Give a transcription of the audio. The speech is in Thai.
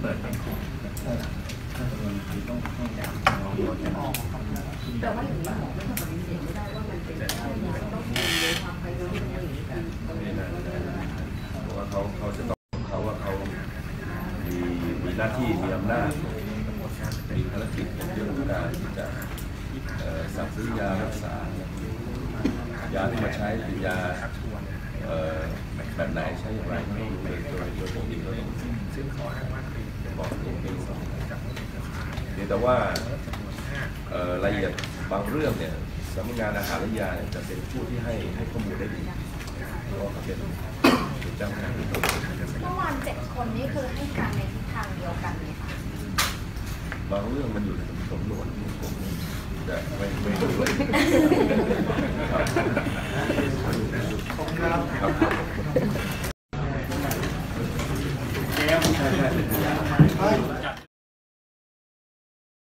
เปิดเป็นของถ้าจำนวนคือต้องต้องอย่ายลองดูแต่แต่ว่าอย่างนี้หมอไม่ต้องปฏิเสธไม่ได้ว่ามันเป็นอะไรต้องดูความไปย้อนไปอย่างนี้กันเพราะว่าเขาเขาจะต้องเขาว่าเขามีมีหน้าที่มีอำนาจมีภารกิจเรื่องการที่จะสั่งซื้อยารักษายาที่มาใช้เป็นยาแบบไหนใช้อย่างไรไม่รู้เลยโดยโดยปกติก็ต้องซึ่งขอให้ บอกเองไม่รู้เพียงแต่ว่าเอ่อรายละเอียดบางเรื่องเนี่ยสำนักงานอาหารและยาจะเป็นผู้ที่ให้ให้ข้อมูลได้ดีเพราะว่าเขาเป็นเจ้าหน้าที่เมื่อวานเจ็ดคนนี่คือให้การในทิศทางเดียวกันไหมคะบางเรื่องมันอยู่ในสำนวนผมจะไม่ไม่รู้เลย Aye.